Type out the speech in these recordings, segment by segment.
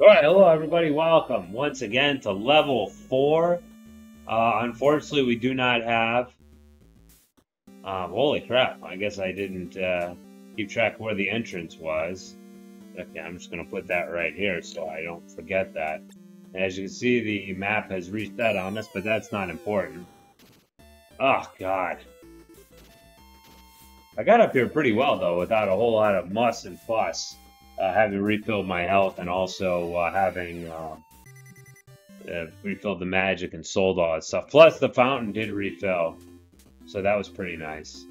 All right, hello everybody. Welcome once again to level four. Uh, unfortunately, we do not have. Um, holy crap! I guess I didn't uh, keep track of where the entrance was. Okay, I'm just gonna put that right here so I don't forget that. As you can see, the map has reset on us, but that's not important. Oh God! I got up here pretty well though, without a whole lot of muss and fuss uh, having refilled my health and also uh, having uh, uh, refilled the magic and sold all that stuff. Plus, the fountain did refill, so that was pretty nice.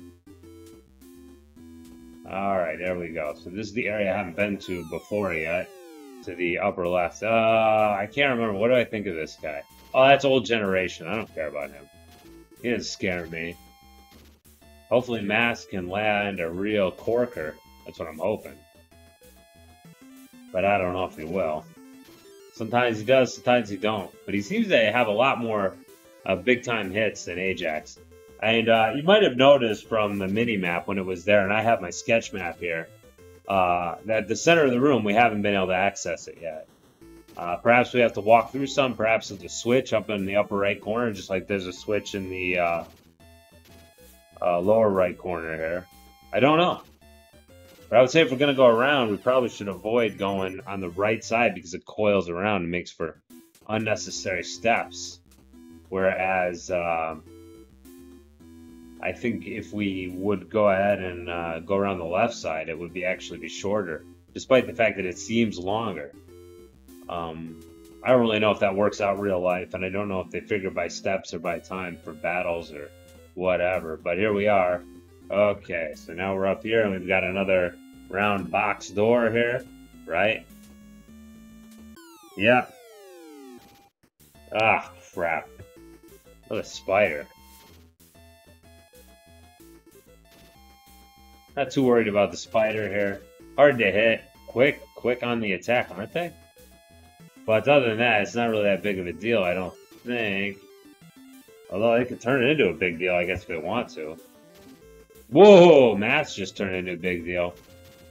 All right, there we go. So this is the area I haven't been to before yet. To the upper left. Uh, I can't remember. What do I think of this guy? Oh, that's old generation. I don't care about him. He doesn't scare me. Hopefully, Mask can land a real corker. That's what I'm hoping but I don't know if he will. Sometimes he does, sometimes he don't. But he seems to have a lot more uh, big time hits than Ajax. And uh, you might have noticed from the mini map when it was there, and I have my sketch map here, uh, that the center of the room we haven't been able to access it yet. Uh, perhaps we have to walk through some. Perhaps there's a switch up in the upper right corner, just like there's a switch in the uh, uh, lower right corner here. I don't know. But I would say if we're going to go around, we probably should avoid going on the right side because it coils around and makes for unnecessary steps. Whereas um, I think if we would go ahead and uh, go around the left side, it would be actually be shorter, despite the fact that it seems longer. Um, I don't really know if that works out real life, and I don't know if they figure by steps or by time for battles or whatever. But here we are. Okay, so now we're up here and we've got another round box door here, right? Yep. Ah, crap. What a spider. Not too worried about the spider here. Hard to hit. Quick, quick on the attack, aren't they? But other than that, it's not really that big of a deal, I don't think. Although they could turn it into a big deal, I guess, if they want to. Whoa, Matt's just turned into a big deal.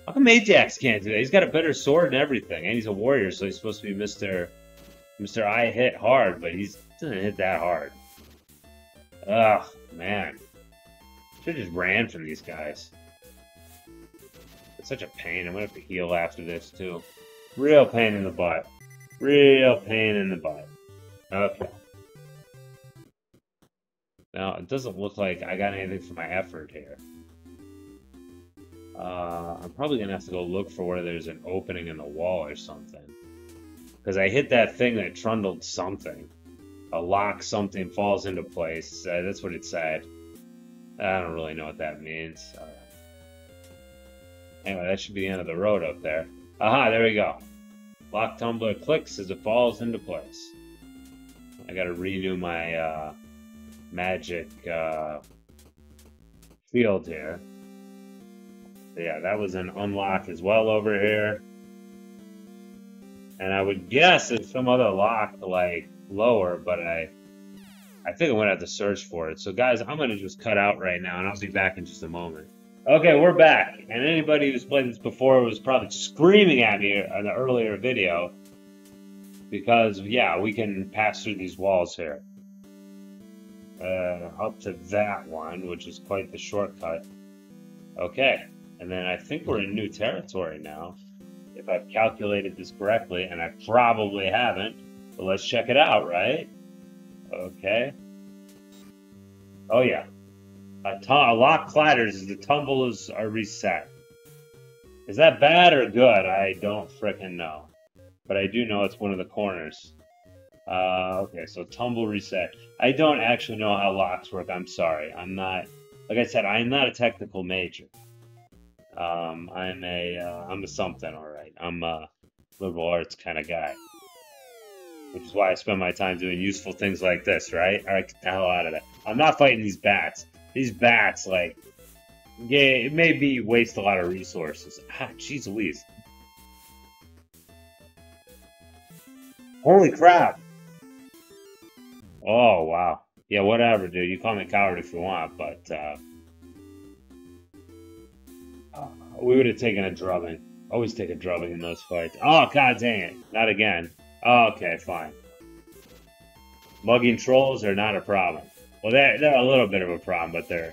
How come Ajax can't do that? He's got a better sword and everything, and he's a warrior, so he's supposed to be Mister Mister I hit hard, but he doesn't hit that hard. Ugh, man. Should've just ran from these guys. It's such a pain. I'm gonna have to heal after this too. Real pain in the butt. Real pain in the butt. Okay. Now, it doesn't look like I got anything for my effort here. Uh, I'm probably going to have to go look for where there's an opening in the wall or something. Because I hit that thing that trundled something. A lock something falls into place. Uh, that's what it said. I don't really know what that means. Uh, anyway, that should be the end of the road up there. Aha, there we go. Lock tumbler clicks as it falls into place. I gotta renew my uh, magic uh, field here. yeah, that was an unlock as well over here. And I would guess it's some other lock like lower, but I I think I'm gonna have to search for it. So guys, I'm gonna just cut out right now and I'll be back in just a moment. Okay, we're back. And anybody who's played this before was probably screaming at me in the earlier video because yeah, we can pass through these walls here uh, up to that one, which is quite the shortcut. Okay, and then I think we're in new territory now, if I've calculated this correctly, and I probably haven't, but let's check it out, right? Okay. Oh yeah. A, lock clatters as the tumbles are reset. Is that bad or good? I don't fricking know. But I do know it's one of the corners. Uh, okay, so tumble reset. I don't actually know how locks work. I'm sorry. I'm not, like I said, I'm not a technical major. Um, I'm a, uh, I'm a something, all right. I'm a liberal arts kind of guy, which is why I spend my time doing useful things like this, right? All right, get the hell out of that. I'm not fighting these bats. These bats, like, yeah, it may be waste a lot of resources. Ah, jeez Louise. Holy crap. Oh, wow. Yeah, whatever, dude. You call me coward if you want, but uh, uh, we would have taken a drubbing. Always take a drubbing in those fights. Oh, god dang it. Not again. Okay, fine. Mugging trolls are not a problem. Well, they're, they're a little bit of a problem, but they're...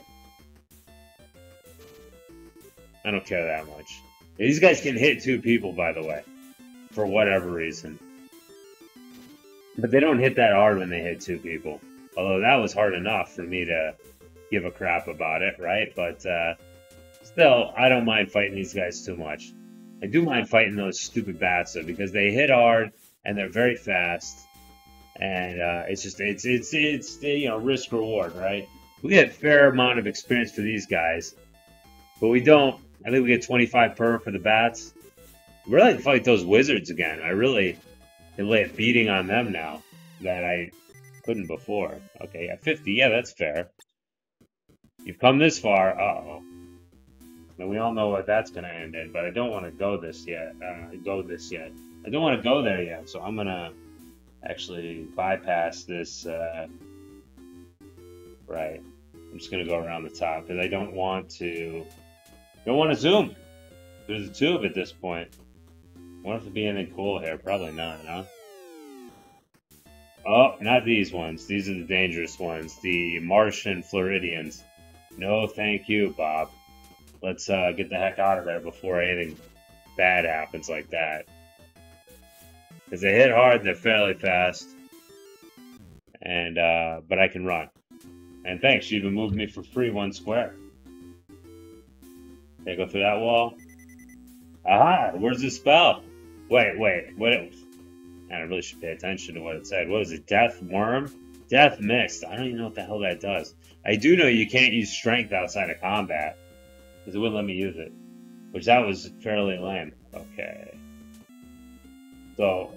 I don't care that much. These guys can hit two people, by the way. For whatever reason. But they don't hit that hard when they hit two people. Although that was hard enough for me to give a crap about it, right? But uh, still, I don't mind fighting these guys too much. I do mind fighting those stupid bats though, because they hit hard and they're very fast, and uh, it's just it's it's it's you know risk reward, right? We get a fair amount of experience for these guys, but we don't. I think we get 25 per for the bats. We really fight those wizards again. I really can lay a beating on them now that I couldn't before. Okay, at 50, yeah, that's fair. You've come this far. Uh-oh. And we all know what that's going to end in, but I don't want to go this yet. Uh, go this yet. I don't want to go there yet, so I'm going to actually bypass this. Uh, right. I'm just going to go around the top because I don't want to. Don't want to zoom. There's a tube at this point. If it be anything cool here? Probably not, huh? Oh, not these ones. These are the dangerous ones. The Martian Floridians. No, thank you, Bob. Let's uh, get the heck out of there before anything bad happens like that. Because they hit hard, and they're fairly fast. And, uh, but I can run. And thanks, you even moved me for free one square. Can I go through that wall? Aha! Where's the spell? Wait, wait, what? It, I really should pay attention to what it said. What is it? Death Worm? Death Mist. I don't even know what the hell that does. I do know you can't use strength outside of combat because it wouldn't let me use it, which that was fairly lame. Okay. So,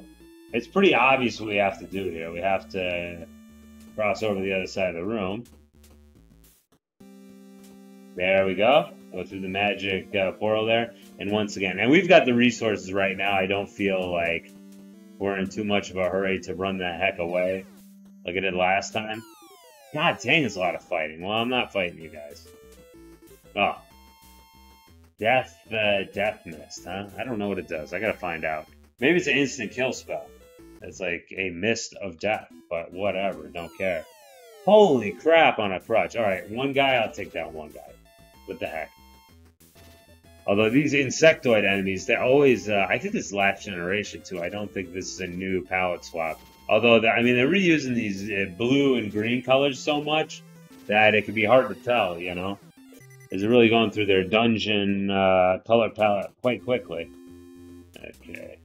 it's pretty obvious what we have to do here. We have to cross over to the other side of the room. There we go. Go through the magic uh, portal there. And once again, and we've got the resources right now. I don't feel like we're in too much of a hurry to run the heck away like I did last time. God dang, it's a lot of fighting. Well, I'm not fighting you guys. Oh, Death, uh, Death Mist, huh? I don't know what it does. I gotta find out. Maybe it's an instant kill spell. It's like a mist of death, but whatever, don't care. Holy crap on a crutch. Alright, one guy, I'll take down one guy. What the heck? Although these insectoid enemies, they're always, uh, I think this is last generation too. I don't think this is a new palette swap. Although, I mean, they're reusing these uh, blue and green colors so much that it can be hard to tell, you know? is it really going through their dungeon uh, color palette quite quickly. Okay.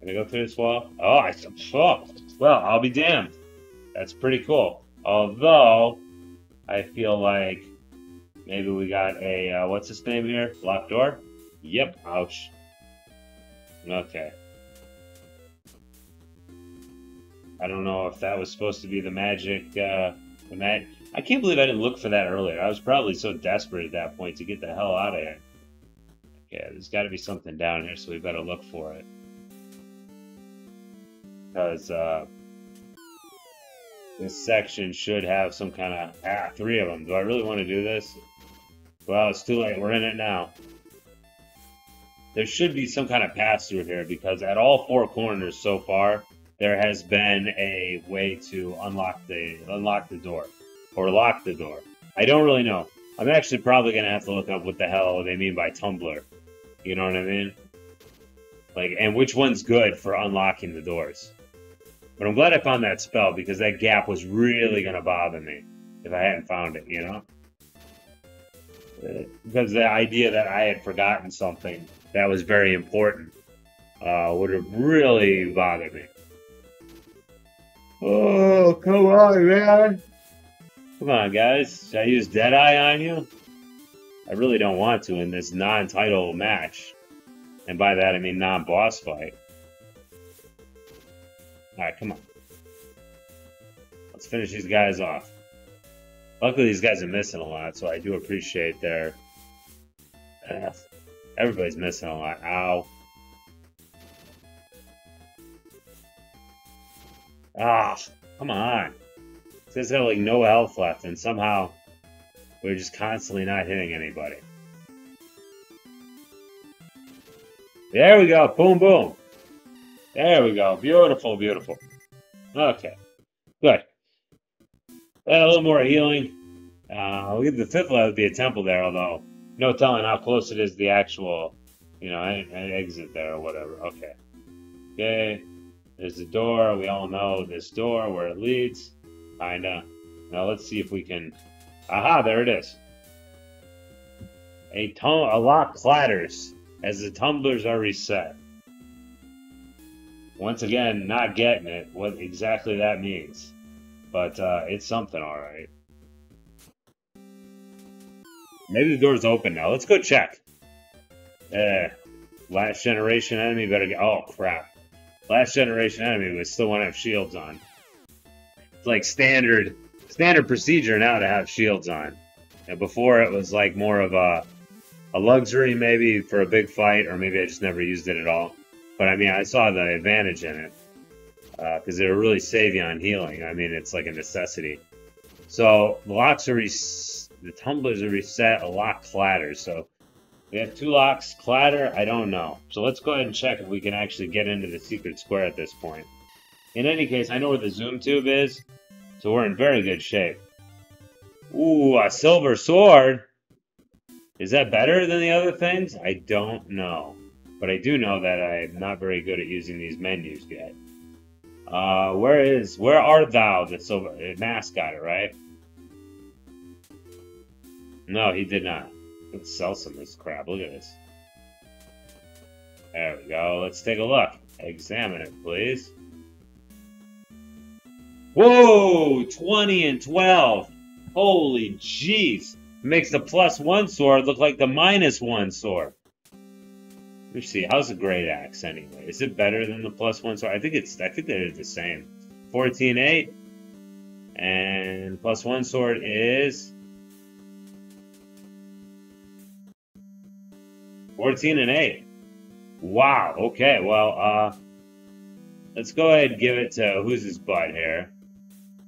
Can I go through this wall? Oh, I oh, well, I'll be damned. That's pretty cool. Although, I feel like maybe we got a, uh, what's his name here? Locked door? Yep, ouch. Okay. I don't know if that was supposed to be the magic, uh, the mag I can't believe I didn't look for that earlier. I was probably so desperate at that point to get the hell out of here. Okay, there's got to be something down here, so we better look for it. Because, uh, this section should have some kind of... Ah, three of them. Do I really want to do this? Well, it's too late. We're in it now. There should be some kind of pass-through here, because at all four corners so far, there has been a way to unlock the unlock the door or lock the door. I don't really know. I'm actually probably gonna have to look up what the hell they mean by tumbler. You know what I mean? Like, and which one's good for unlocking the doors. But I'm glad I found that spell because that gap was really gonna bother me if I hadn't found it. You know? Because the idea that I had forgotten something that was very important uh, would have really bothered me. Oh, come on, man. Come on, guys. Should I use Deadeye on you? I really don't want to in this non-title match. And by that, I mean non-boss fight. Alright, come on. Let's finish these guys off. Luckily, these guys are missing a lot, so I do appreciate their... Everybody's missing a lot. Ow. Ah, come on. They have like no health left, and somehow we're just constantly not hitting anybody. There we go. Boom, boom. There we go. Beautiful, beautiful. Okay. Good. a little more healing. Uh, will get the fifth level would be a temple there, although no telling how close it is to the actual, you know, an exit there or whatever. Okay. Okay. There's the door. We all know this door, where it leads. Kinda. Now let's see if we can... Aha, there it is. A, a lock clatters as the tumblers are reset. Once again, not getting it, what exactly that means. But uh, it's something, alright. Maybe the door's open now. Let's go check. Uh, last generation enemy better get... Oh, crap. Last generation enemy, we still want to have shields on. It's like standard standard procedure now to have shields on. And before it was like more of a a luxury maybe for a big fight, or maybe I just never used it at all. But I mean, I saw the advantage in it because uh, it'll really save you on healing. I mean, it's like a necessity. So the locks are the tumblers are reset. A lock clatters. So we have two locks. Clatter, I don't know. So let's go ahead and check if we can actually get into the secret square at this point. In any case, I know where the zoom tube is, so we're in very good shape. Ooh, a silver sword! Is that better than the other things? I don't know. But I do know that I'm not very good at using these menus yet. Uh, where is, where art thou, the silver, mascot, right? No, he did not. Let's sell some of this crap. Look at this. There we go. Let's take a look. Examine it, please. Whoa! 20 and 12. Holy jeez. Makes the plus one sword look like the minus one sword. Let me see. How's the great axe anyway? Is it better than the plus one sword? I think it's. I think they're the same. 14 8. And plus one sword is 14 and 8. Wow. Okay. Well, uh, let's go ahead and give it to who's his butt here.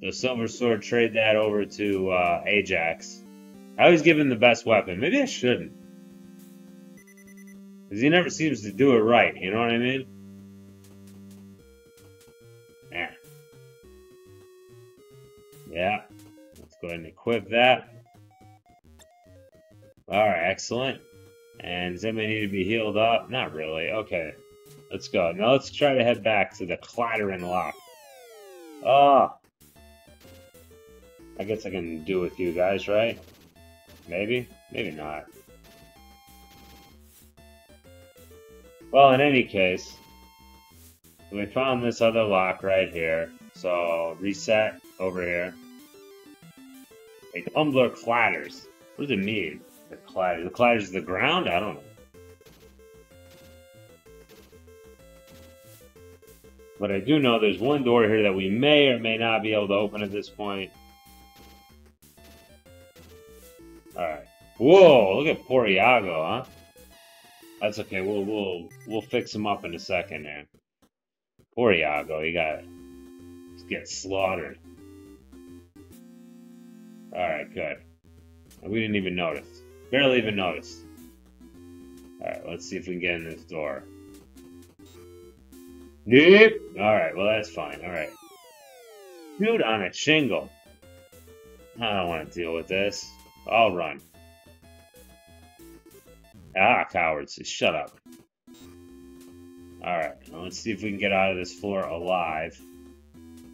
The Silver Sword, trade that over to uh, Ajax. I always give him the best weapon. Maybe I shouldn't. Because he never seems to do it right. You know what I mean? Yeah. Yeah. Let's go ahead and equip that. Alright, excellent. And does anybody need to be healed up? Not really. Okay. Let's go. Now let's try to head back to the clattering lock. Oh. I guess I can do with you guys, right? Maybe? Maybe not. Well, in any case, we found this other lock right here. So, reset over here. A tumbler clatters. What does it mean? The clatters. The clatters the ground? I don't know. But I do know there's one door here that we may or may not be able to open at this point. Alright. Whoa, look at poor Iago, huh? That's okay, we'll we'll we'll fix him up in a second here. Poor Iago, he got get slaughtered. Alright, good. We didn't even notice. Barely even noticed. Alright, let's see if we can get in this door. Nope. Alright, well that's fine. Alright. Shoot on a shingle. I don't want to deal with this. I'll run. Ah, cowards. Shut up. Alright, let's see if we can get out of this floor alive.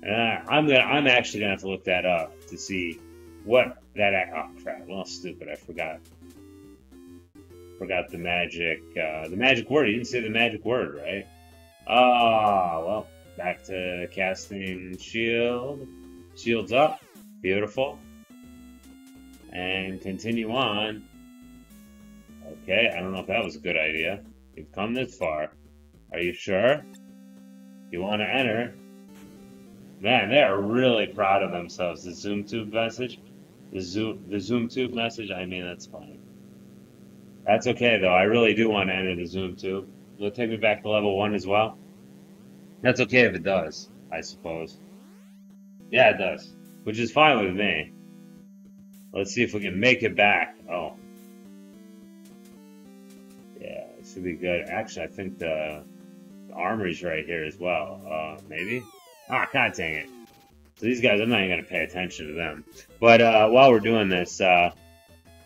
Uh, I'm gonna I'm actually gonna have to look that up to see what that oh crap, well stupid, I forgot forgot the magic, uh, the magic word. You didn't say the magic word, right? Ah, well, back to casting shield. Shields up. Beautiful. And continue on. Okay, I don't know if that was a good idea. You've come this far. Are you sure? You want to enter? Man, they are really proud of themselves. The Zoom Tube message, the Zoom, the Zoom Tube message. I mean, that's fine. That's okay, though. I really do want to enter the Zoom tube. Will it take me back to level 1 as well? That's okay if it does, I suppose. Yeah, it does. Which is fine with me. Let's see if we can make it back. Oh. Should be good. Actually, I think the, the armory's right here as well. Uh, maybe? Ah, god dang it. So these guys, I'm not even going to pay attention to them. But uh, while we're doing this, uh,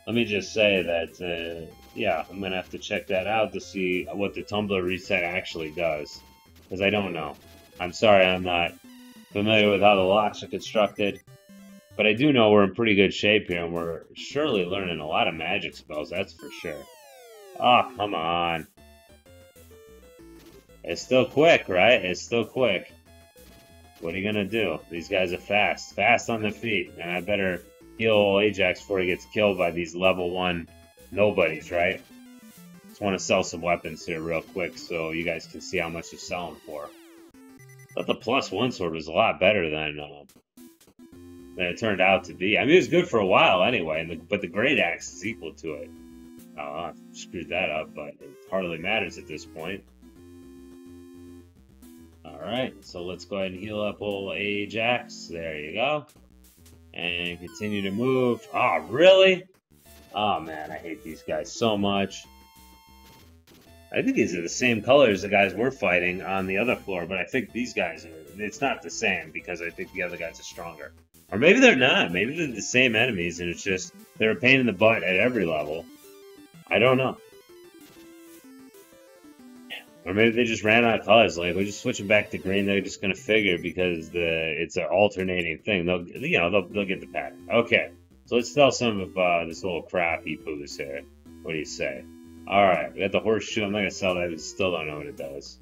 let me just say that, uh, yeah, I'm going to have to check that out to see what the tumbler reset actually does. Because I don't know. I'm sorry I'm not familiar with how the locks are constructed. But I do know we're in pretty good shape here, and we're surely learning a lot of magic spells, that's for sure. Oh, come on. It's still quick, right? It's still quick. What are you gonna do? These guys are fast. Fast on the feet. And I better heal Ajax before he gets killed by these level 1 nobodies, right? Just want to sell some weapons here real quick so you guys can see how much they're selling for. But the plus one sword was a lot better than uh, than it turned out to be. I mean, it was good for a while anyway, the, but the great axe is equal to it. Oh, I screwed that up, but it hardly matters at this point. Alright, so let's go ahead and heal up old Ajax. There you go. And continue to move. Oh, really? Oh, man, I hate these guys so much. I think these are the same color as the guys we're fighting on the other floor, but I think these guys are. It's not the same because I think the other guys are stronger. Or maybe they're not. Maybe they're the same enemies and it's just they're a pain in the butt at every level. I don't know. Or maybe they just ran out of colors. Like we're just switching back to green. They're just gonna figure because the it's an alternating thing. They'll you know they'll, they'll get the pattern. Okay, so let's sell some of uh, this little crap he poos here. What do you say? All right, we got the horseshoe. I'm not gonna sell that. We still don't know what it does.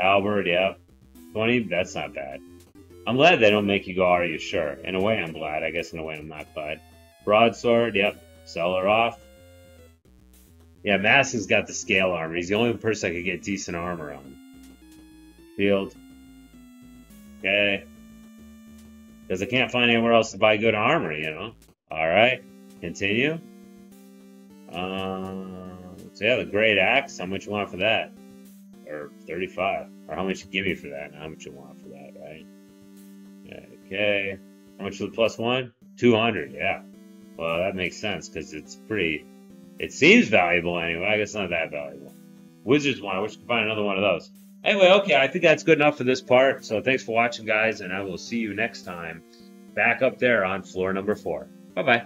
halberd, yeah, twenty. That's not bad. I'm glad they don't make you go, are you sure? In a way, I'm glad. I guess in a way, I'm not glad. Broadsword, yep. Sell her off. Yeah, Massen's got the scale armor. He's the only person I could get decent armor on. Field. Okay. Because I can't find anywhere else to buy good armor, you know? Alright. Continue. Um, so yeah, the great axe. How much you want for that? Or 35. Or how much you give me for that? and how much you want for that, right? Okay. How much for the plus one? 200, yeah. Well, that makes sense because it's pretty. It seems valuable anyway. I guess not that valuable. Wizards one. I wish I could find another one of those. Anyway, okay. I think that's good enough for this part. So thanks for watching, guys, and I will see you next time back up there on floor number four. Bye bye.